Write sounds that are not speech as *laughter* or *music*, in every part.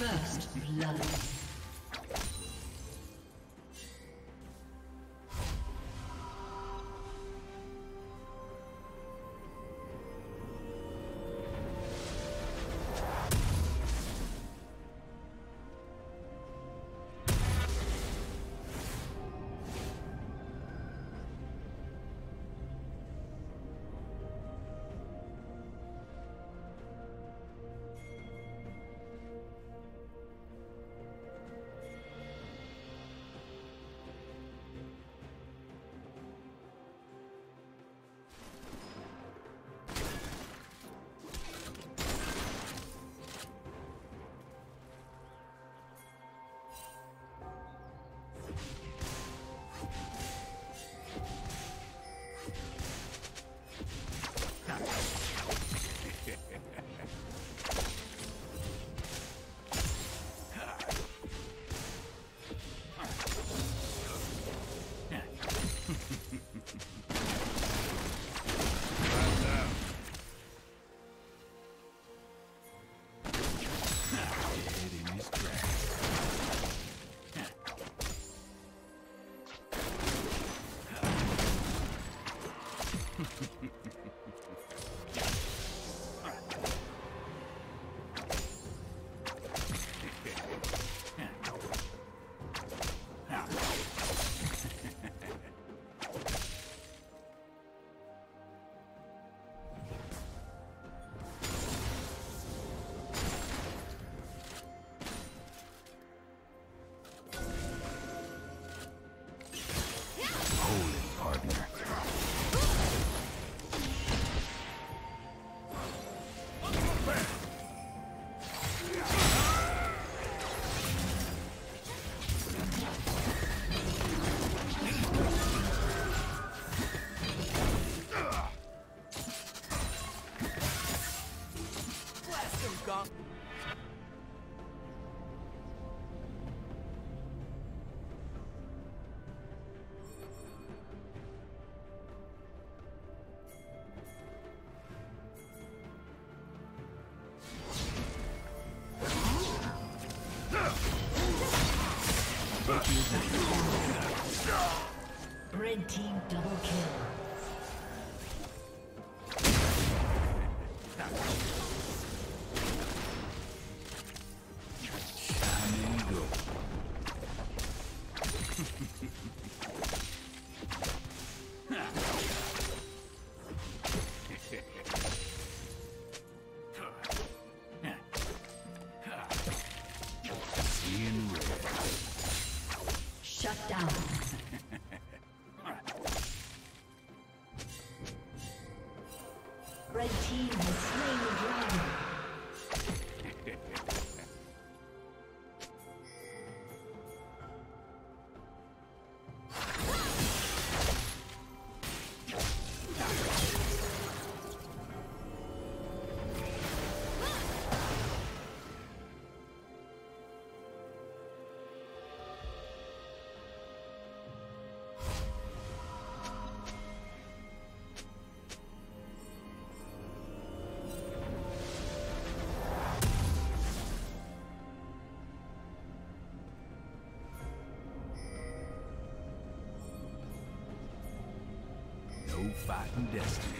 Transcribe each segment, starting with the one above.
First blood. Shut down. Fighting destiny.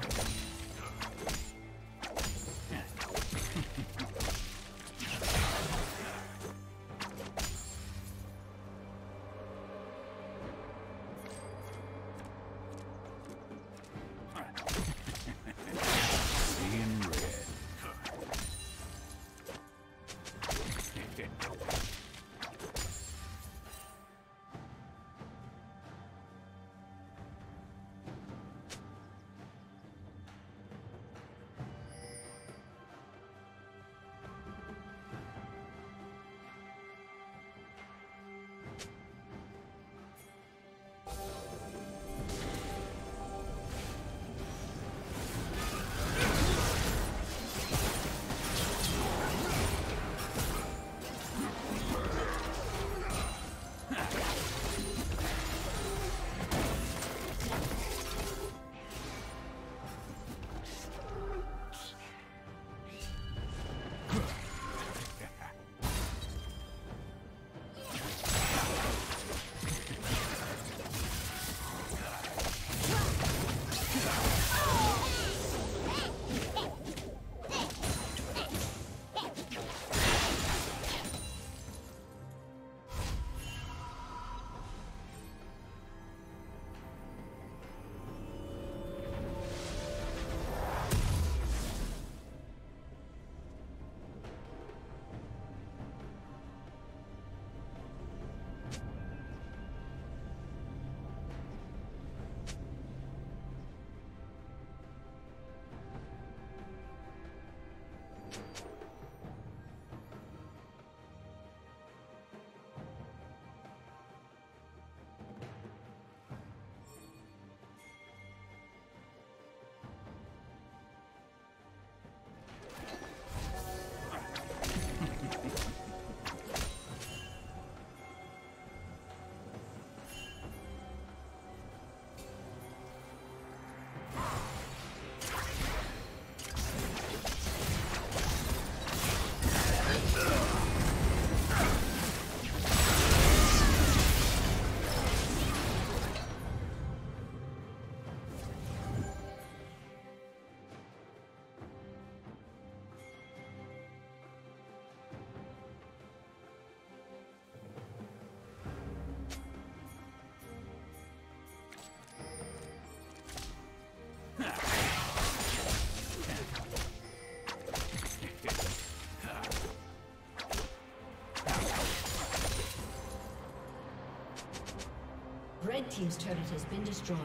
Red Team's turret has been destroyed. *laughs*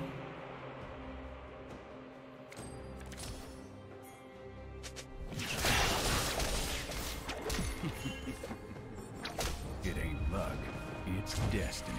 It ain't luck, it's destiny.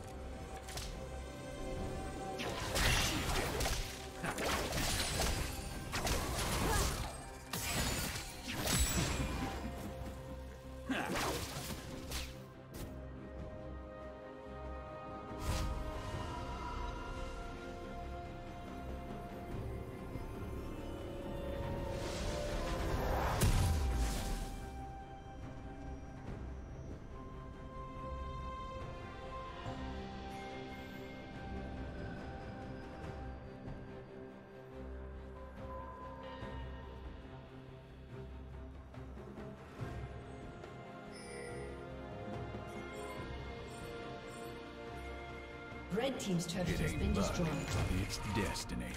Red team's turret has been luck. destroyed. It's destiny.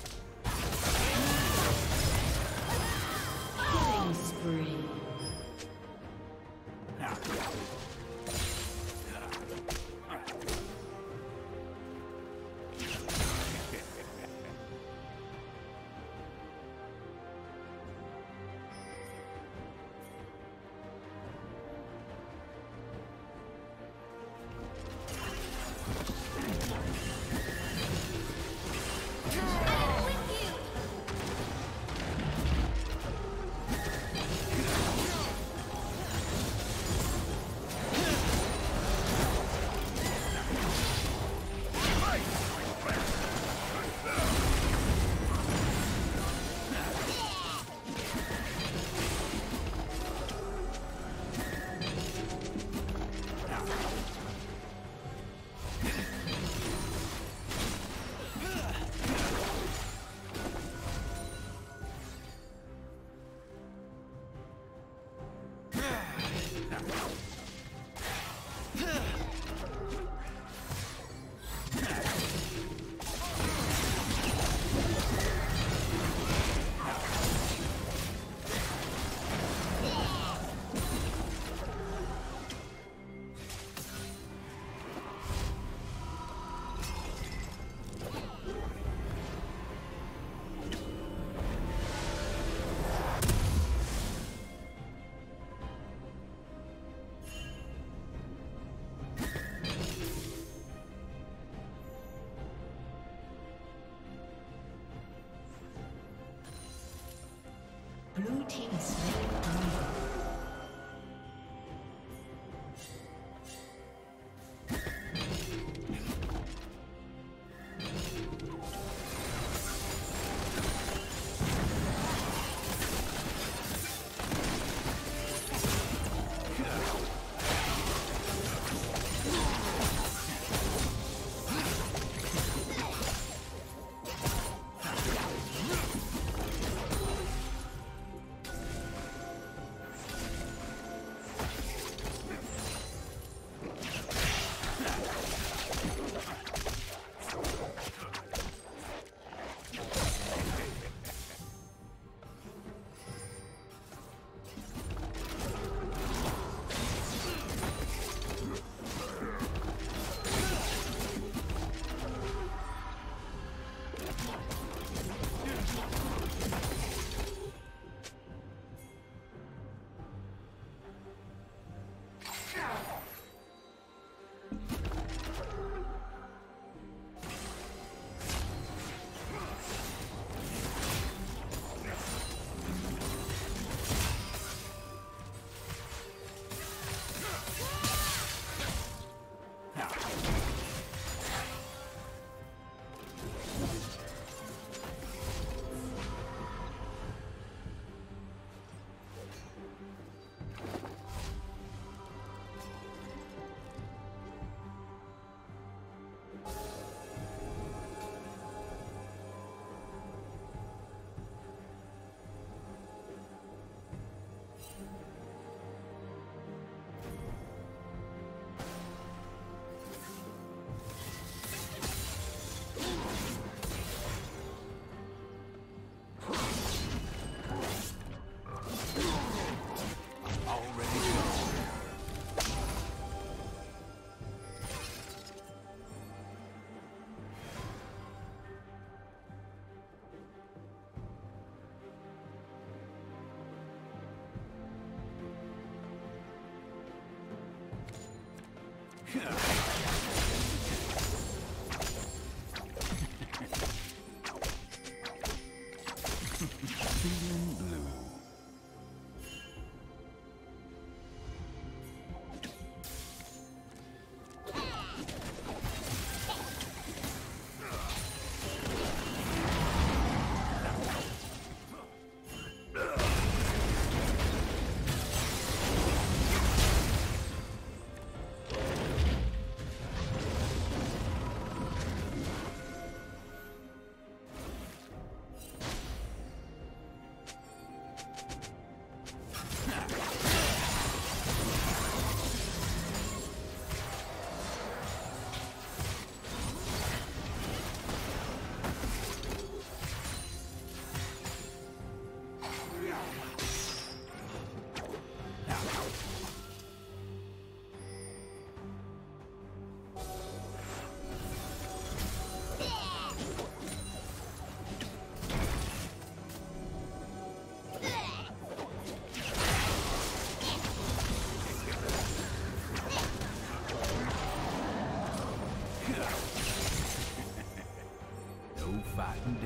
Yeah.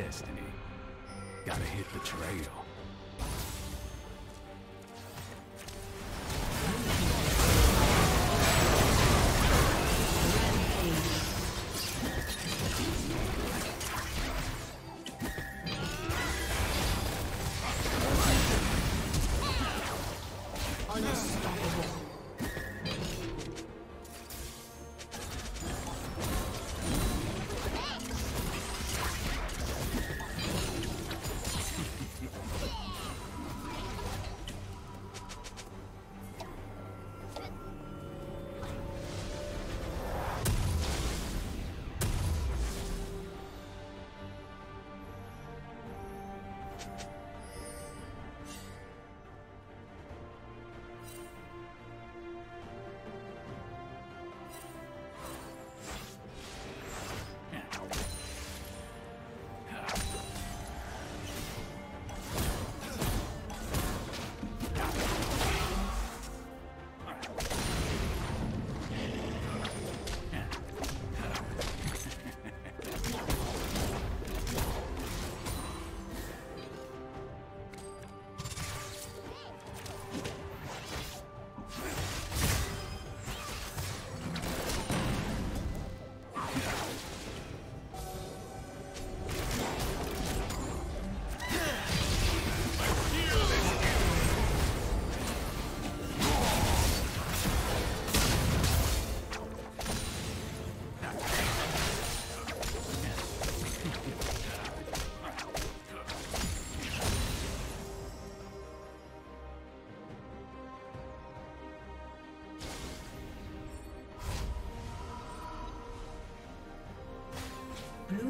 Destiny. Gotta hit the trail.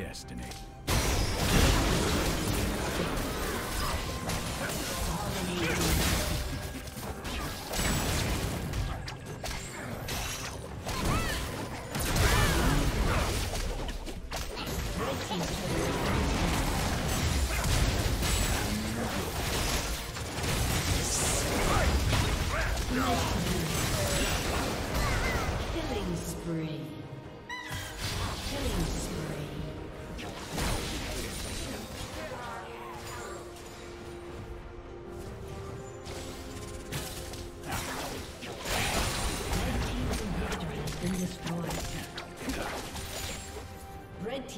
Destiny.